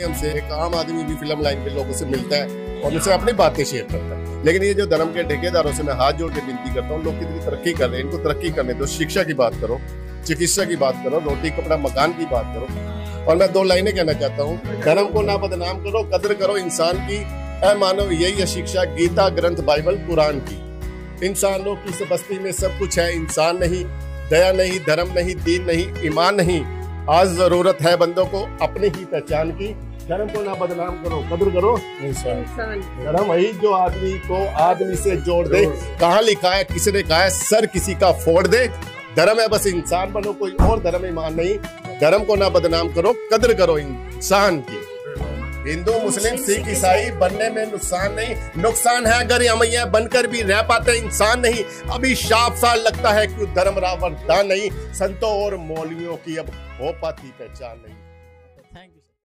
माध्यम से एक आम आदमी भी फ़िल्म लाइन के लोगों से मिलता है और उनसे अपनी बातें शेयर करता है। लेकिन ये जो धर्म के ठेकेदारों से मैं हाथ जोड़ के विनती करता हूँ, लोग कितनी तरक्की कर रहे हैं, इनको तरक्की करने दो, शिक्षा की बात करो, चिकित्सा की बात करो, रोटी, कपड़ा, मकान की बात करो। और मैं दो लाइनें कहना चाहता हूँ, धर्म को ना बदनाम करो, कदर करो इंसान की ए मानव यही है शिक्षा, गीता, ग्रंथ, बाइबल, कुरान की। इंसानों की इस बस्ती में सब कुछ है, इंसान नहीं, दया नहीं, धर्म नहीं, दीन नहीं, ईमान नहीं। आज ज़रूरत है बंदों को अपनी ही पहचान की धर्म को ना बदनाम करो कदर करो। इंसान धर्म वही जो आदमी को आदमी से जोड़ दे। कहाँ लिखा है किसने कहा है सर किसी का फोड़ दे। धर्म है बस इंसान बनो कोई और धर्म ईमान नहीं। धर्म को ना बदनाम करो कदर करो इंसान की। हिंदू मुस्लिम सिख ईसाई। बनने में नुकसान नहीं। नुकसान है अगर हम ये बनकर भी रह पाते इंसान नहीं। अभी साफ़ साल लगता है कि धर्म रावरदान नहीं। संतों और मौलवियों की अब हो पाती पहचान नहीं।